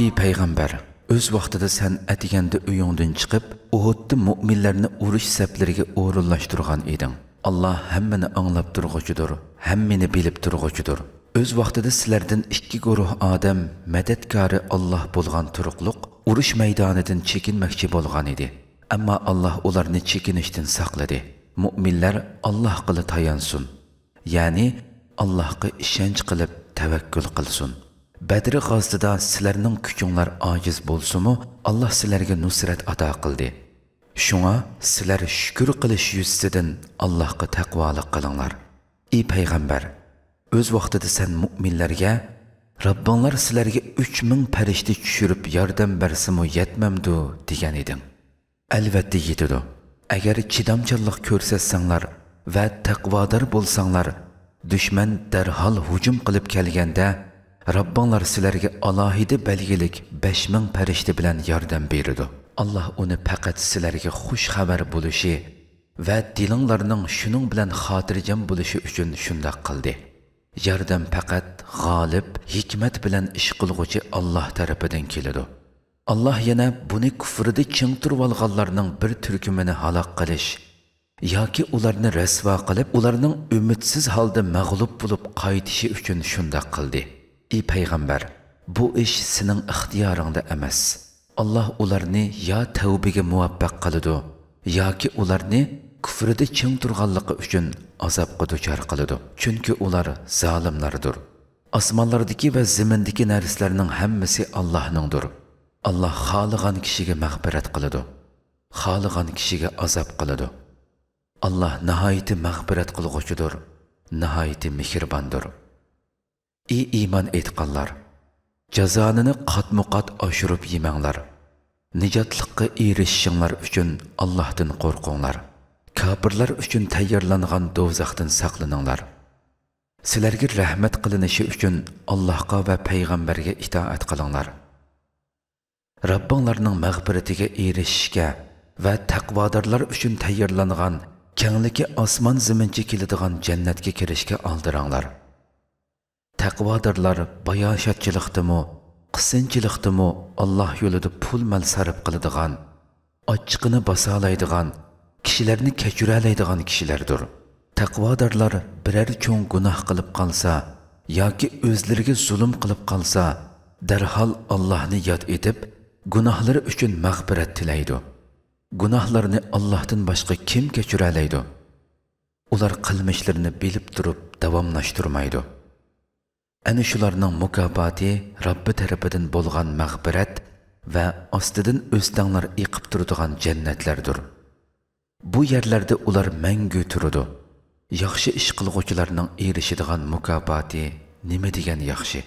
Ey Peyğəmbər, öz vaxtıda sən ədigəndə öyündün çıxıb, Uhudda müminlərini uruş səblərigə uğurlaşdırğan edin. Allah həmmini anlab durğucudur, həmmini bilib durğucudur. Öz vaxtıda sizlərdən iki quruh adam mədədkarı Allah bolğan turuqluq uruş meydanıdan çəkinməkçi bolğan idi. Amma Allah onlarını çəkinişdən saxladı. Müminlər Allah qılı tayansın. Yəni Allahqa işənç qılıb təvəkkül qılsın. Bədri qazdıda sizlərinin kükünlər aciz bolsumu, Allah sizlərə nusrət ata qıldı. Şuna sizlər şükür qilish yüzsidin Allahqa təqvalıq qılınlar. Ey Peyğəmbər, öz vaxtıda sən müminlərə, Rabbanlar sizlərə 3000 pərişti düşürüb yardım bərsimu yetməmdu deyən idin. Əlbəttə yetidu. Əgər çidamçılıq görsətsənglər və təqvadar bolsanlar, düşmən dərhal hücum qılıb gəlgəndə, kelganda sizlarga alohida belgilik besh ming farishta bilan yordam beradi alloh uni faqat sizlarga xush xabar bo'lishi va dilinglarning shuning bilan xotirjam bo'lishi uchun shundoq qildi. Yordam faqat g'olib hikmat bilan ish qilg'uchi alloh tarafidan keladi. Alloh yana buni kufrida ching turib olganlarning bir turkumini halok qilish yoki ularni rasvo qilib ularning umidsiz holda mag'lub bo'lib qaytishi uchun shundoq qildi. Ey payg'ambar bu ish sening ixtiyoringda emas. Alloh ularni yo tavbaga muvaffaq qiladi yoki ularni kufrida ching turganligi uchun azobga duchor qiladi chunki ular zolimlardir osmonlardagi va zimindagi narsalarning hammasi allohningdir alloh xohlagan kishiga mag'firat qiladi xohlagan kishiga azob qiladi alloh nihoyatda mag'firat qilg'uchidir nihoyatda mehribondir. Ey iymon etqanlar jazonini qatmu qat oshirib yemanglar. Nijotliqqa erishishinglar uchun allohdan qo'rqinglar. Kofirlar uchun tayyorlangan do'zaxdan saqlaninglar. Sizlarga rahmat qilinishi uchun allohga va payg'ambarga itoat qilinglar. Robbinglarning mag'firatiga erishishga va taqvodorlar uchun tayyorlangan kengligi osmon zimincha keladigan jannatga kirishga oldiranglar taqvodorlar bayoshatchilikdimi qisinchilikdimi alloh yo'lida pul mal sarf qiladigan ochiqini bosolaydigan kishilarni kechiralaydigan kishilardir taqvodorlar biror cho'ng gunoh qilib qolsa yoki o'zlariga zulm qilib qolsa darhol allohni yod etib gunohlari uchun mag'firat tilaydi gunohlarni allohdan boshqa kim kechiralaydi ular qilmishlarini bilib turib davomlashtirmaydi ana shularning mukofoti robbi tarafidan bo'lgan mag'firat va ostidan o'stanglar eqib turadigan jannatlardir bu yerlarda ular mangu turadi yaxshi ish qilg'uvchilarning erishadigan mukofoti nima degan yaxshi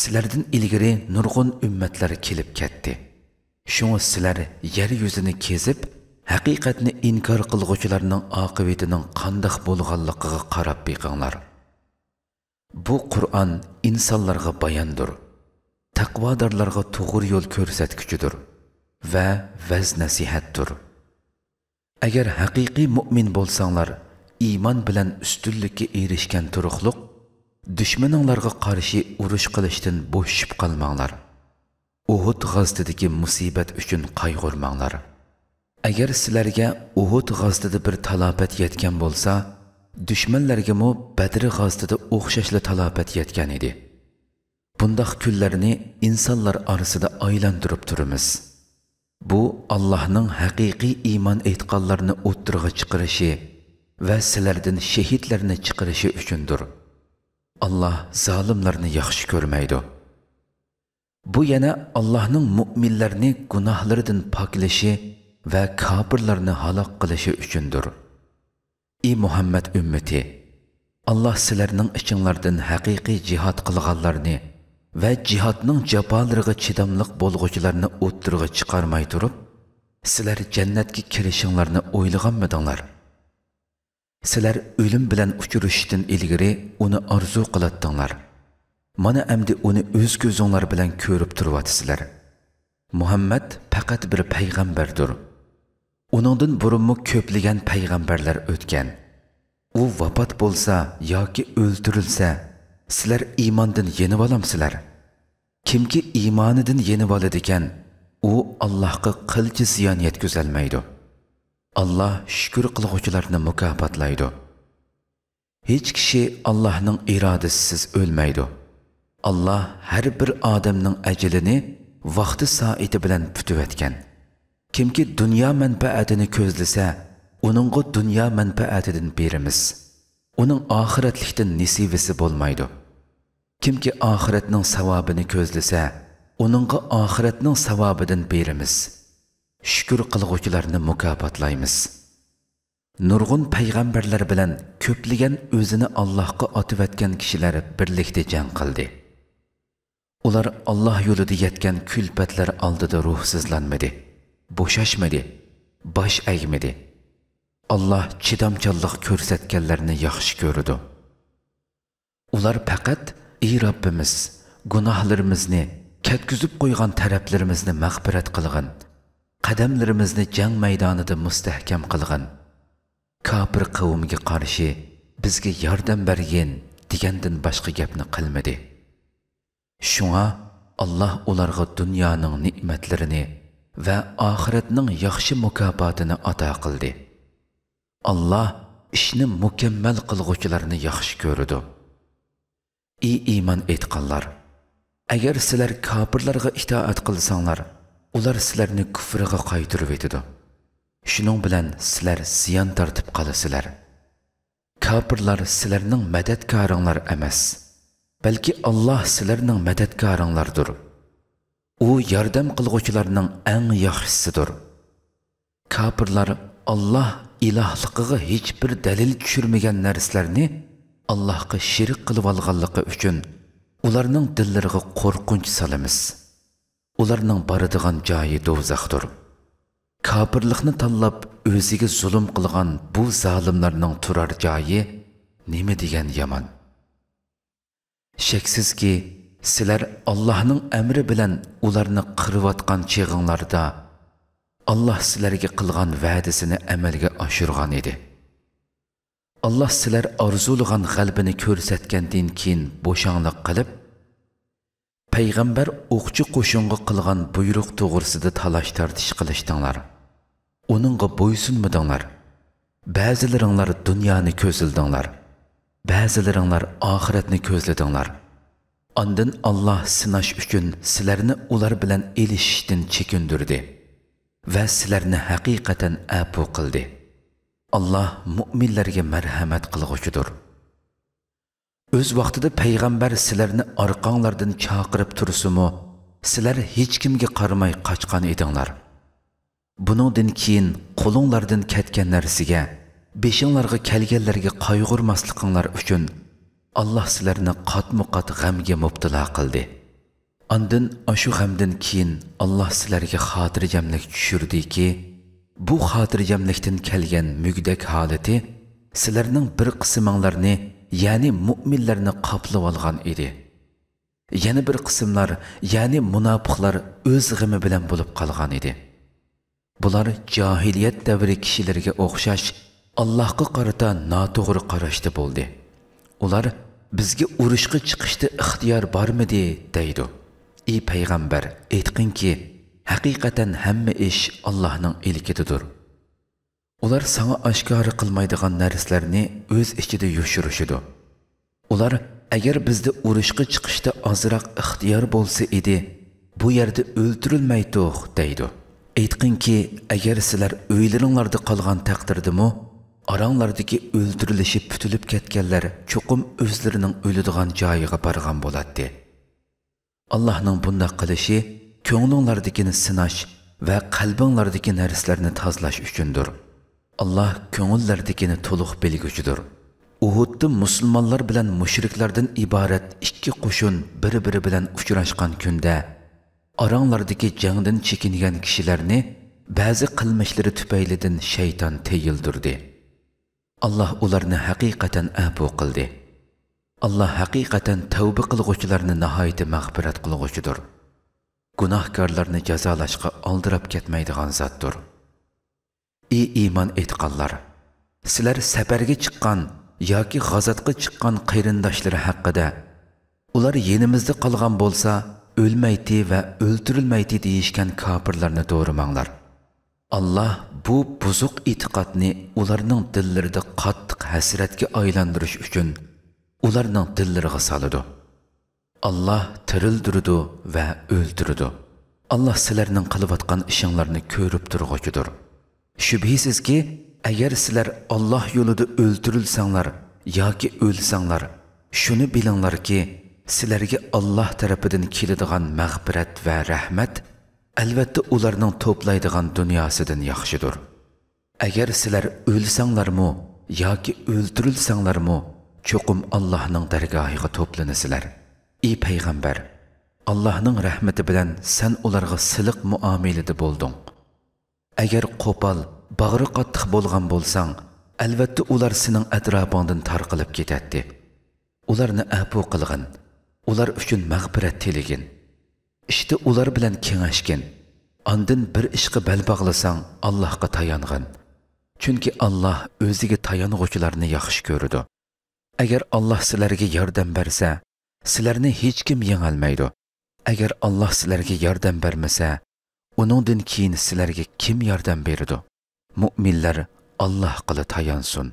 sizlardan ilgari nurg'un ummatlar kelib ketdi. Shunga sizlar yer yuzini kezib haqiqatni inkor qilg'uvchilarning oqibatining qandoq bo'lganligiga qarab beqinglar bu qur'on insonlarga bayondir taqvodorlarga to'g'ri yo'l ko'rsatguchidir va vaz nasihatdir. Agar haqiqiy mo'min bo'lsanglar iymon bilan ustunlikka erishgan turuqliq dushmaninglarga qarshi urush qilishdan bo'shib qolmanglar. Uhud g'azdidagi musibat uchun qayg'urmanglar. Agar sizlarga uhud g'azdida bir talofat yetgan bo'lsa düşmənlərgəmə Bədri qazdıda oxşəşlə talabət yetkən idi. Bundaq küllərini insanlar arasında aylandırıb durumuz. Bu, Allah'ın həqiqi iman eytqallarını otdurğa çıxırışı və silərdən şehitlərini çıxırışı üçündür. Allah zalimlarını yaxşı görməydi. Bu yana Allah'ın müminlərini günahlardan pakləşi və kabirlərini halaq qılışı üçündür ey muhammad ummati alloh sizlarning ichinglardan haqiqiy jihod qilganlarni va jihodning jafolariga chidamliq bo'lg'uchilarni o'ttirg'a chiqarmay turib sizlar jannatga kirishinglarni o'ylaganmidinglar sizlar o'lim bilan uchrashishdan ilgari uni orzu qilatdinglar mana endi uni o'z ko'zinglar bilan ko'rib turyapsizlar muhammad faqat bir payg'ambardir uningdan burunmi ko'plagan payg'ambarlar o'tgan u vafot bo'lsa yoki o'ldirilsa sizlar iymondan yenib olamsizlar. Kimki iymonidan yenib oladi ekan u allohga qilchi ziyon yetkazolmaydi alloh shukur qilg'uvchilarni mukofotlaydi. Hech kishi allohning irodasisiz o'lmaydi. Alloh har bir odamning ajlini vaqti soati bilan putiyotgan kimki dunyo manfaatini ko'zlasa uningga dunyo manfaatidan beramiz. Uning oxiratlikdan nisivisi bo'lmaydi. Kimki oxiratning savobini ko'zlasa uningga oxiratning savobidan beramiz. Shukur qilg'uvchilarni mukofotlaymiz. Nurg'un payg'ambarlar bilan ko'plagan o'zini allohga otivatgan kishilar birlikda jang qildi. Ular alloh yo'lida yetgan kulpatlar oldida ruhsizlanmadi. Bo'shashmadi bosh aymidi alloh chidamchanlik ko'rsatganlarni yaxshi ko'rdi. Ular faqat ey robbimiz gunohlarimizni ketkizib qo'ygan taraflarimizni mag'firat qilg'in qadamlarimizni jang maydonida mustahkam qilg'in. Kofir qavmga qarshi bizga yordam bergin degandan boshqa gapni qilmadi. Shunga alloh ularga dunyoning ne'matlarini va oxiratning yaxshi mukofotini ato qildi. Alloh ishni mukammal qilg'uvchilarni yaxshi ko'rdi. Ey iymon etqanlar agar sizlar kofirlarga itoat qilsanglar ular sizlarni kufrga qaytirib etidi shuning bilan sizlar ziyon tortib qolasizlar. Kofirlar sizlarning madadkoringlar emas balki alloh sizlarning madadkoringlardir. U yordam qilg'uvchilarning eng yaxshisidir. Kofirlar alloh ilohligiga hech bir dalil tushirmagan narsalarni allohga shirik qilib olganligi uchun ularning dillariga qo'rqinch solamiz. Ularning boradigan joyi do'zaxdir. Kofirlikni tanlab o'ziga zulm qilgan bu zolimlarning turar joyi nima degan yomon? Shaksizki Сілер Аллахның әмірі білән оларыны қырыватқан чеғыңларда Аллах сілерге қылған вәдісіні әмәлге ашырған еді. Аллах сілер арзулыған ғалбіні көрсәткенден кейін бошаңлық қылып, Пайғамбар оқчы қошынғы қылған бұйрық тұғырсыды талаш тартыш қылыштыңлар. Оныңғы бойсынмыдыңлар. Бәзілеріңлар дүнияны көзілдіңлар. Бәзілеріңлар ақыретні көзілдіңлар. Andın Allah sınaş üçün sizlerini ular bilen elişiştin çekindürdü. Ve sizlerini hakikaten apu kıldı. Allah müminlerge merhamet kılgıçıdır. Öz vaxtıda Peygamber sizlerini arkanlardan çakırıp tursumu, sizler hiç kimge karmay kaçkan edinler. Bunundan keyin qulunlardan ketken nersiga, beşinlarga kelgenlerge kaygurmaslıkınlar üçün, alloh sizlarni qatmu qat g'amga mubtilo qildi. Andin ashu g'amdan keyin alloh sizlarga xotirjamlik tushirdiki bu xotirjamlikdan kelgan mugdak holati sizlarning bir qisminglarni ya'ni mo'minlarni qoplab olgan edi. Yana bir qismlar ya'ni munofiqlar o'z g'imi bilan bo'lib qolgan edi. Bular johiliyat davri kishilariga o'xshash allohga qarata noto'g'ri qarashda bo'ldi ular bizga urushga chiqishda ixtiyor bormidi? deydi. Ey payg'ambar aytqinki haqiqatan hamma ish allohning ilkididir ular sanga oshkora qilmaydigan narsalarni o'z ichida yoshirishidu ular agar bizda urushga chiqishda ozroq ixtiyor bo'lsa edi bu yerda o'ltirilmaydiq deydi. Aytqinki agar sizlar uylaringlarda qolgan taqdirdimi oranglardagi o'ldirilishib putilib ketganlar cho'qim o'zlarining o'ladigan joyiga borgan bo'ladi allohning bundoq qilishi ko'nglinglardagini sinash va qalbinglardagi narsalarni tozalash uchundir alloh ko'ngillardagini to'liq bilguchidir uhudda musulmonlar bilan mushriklardan iborat ikki qo'shin bir biri bilan uchrashgan kunda oranglardagi jangdan chekingan kishilarni ba'zi qilmishlari tufaylidan shayton teyildirdi alloh ularni haqiqatan afu qildi. Alloh haqiqatan tavba qilg'uvchilarni nihoyatda mag'firat qilg'uchidir gunohkorlarni jazolashga oldirab ketmaydigan zotdir. Ey iymon etqanlar sizlar safarga chiqqan yoki g'azatga chiqqan qarindoshlari haqida ular yenimizda qolgan bo'lsa o'lmaydi va o'ltirilmaydi deyishgan kofirlarni to'g'rimanglar alloh bu buzuq e'tiqodni ularning dillarida qattiq hasratga aylantirish uchun ularning dillariga soladi. Alloh tirildirdi va o'ldirdi. Alloh sizlarning qilayotgan ishinglarni ko'rib turg'uchidir. Shubhisizki agar sizlar olloh yo'lida o'ldirilsanglar yoki o'lsanglar shuni bilinglarki sizlarga olloh tarafidan keladigan mag'firat va rahmat Әлбәтті оларның топлайдыған дүниясыдың яқшыдыр. Әгер сілер өлсәңлар му, яки өлтірілсәңлар му, чоқым Аллахның дәргайығы топлыны сілер. И пейғамбар, Аллахның рәхметі білән сән оларға сілік муамеледі болдың. Әгер қопал, бағыры қаттық болған болсаң, әлбәтті олар сінің әтрапандың тарқылып кетәтті. Оларны әпу қылғын, олар үшін мәғбірәт телегін. Ishda ular bilan kengashgin. Andin bir ishqa bal bog'lasang allohga tayang'in chunki alloh o'ziga tayang'uvchilarni yaxshi ko'radi agar alloh sizlarga yordam bersa sizlarni hech kim yengolmaydi agar alloh sizlarga yordam bermasa uningdan keyin sizlarga kim yordam beradi mo'minlar alloh qili tayansin.